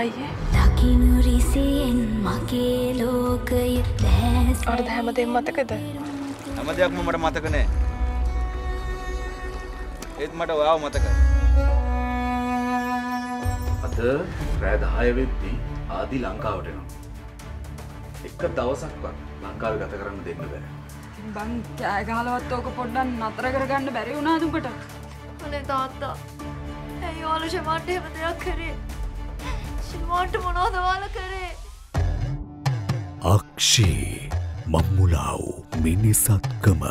අයියේ දකිනු රිසියෙන් මගේ ලෝකය දැස් අර්ධ හැමදෙම් මතකද හැම දෙයක්ම මට මතක නෑ. ඒත් මට ඔයාව මතකයි. අද රෑ දහය වෙද්දී ආදි ලංකාවට එනවා. එක දවසක්වත් ලංකාව ගත කරන්න දෙන්න බෑ. බං කෑ ගහලවත් ඕක පොඩ්ඩක් නතර කරගන්න බැරි වුණාද උඹට? අනේ තාත්තා ෂමාන්ට එහෙම දෙයක් කරේ. ෂමාන්ට මොනවද ඔයාලා කරේ? අක්ෂේ මම්මුලාව් මිනිසත්කම